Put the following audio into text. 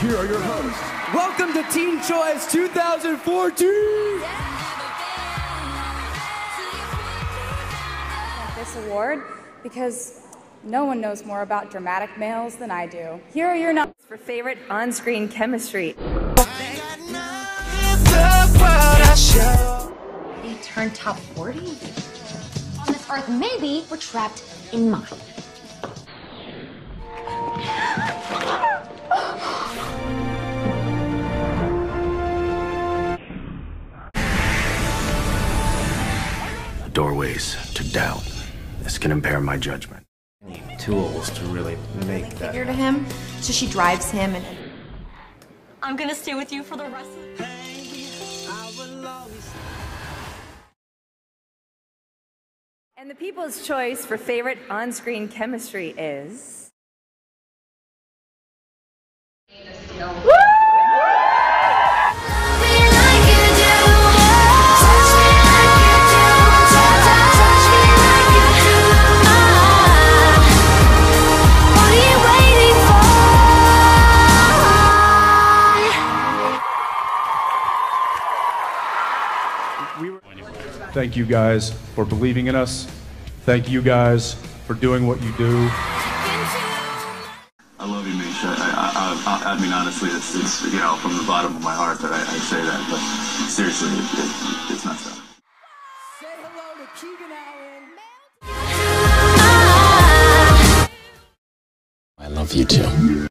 here are your hosts. Welcome to Teen Choice 2014. this award because no one knows more about dramatic males than I do. Here are your numbers for favorite on-screen chemistry. We turned top 40? On this earth, maybe we're trapped in mine. Doorways to doubt. This can impair my judgment. Tools to really make that. Figure to him, so she drives him and. I'm gonna stay with you for the rest of the And the people's choice for favorite on-screen chemistry is... Thank you guys for believing in us. Thank you guys for doing what you do. I love you, Misha. I, I, I, I mean, honestly, it's, it's, you know, from the bottom of my heart that I, I say that. But seriously, it, it, it's not so. Say hello to Keegan Allen. I love you too.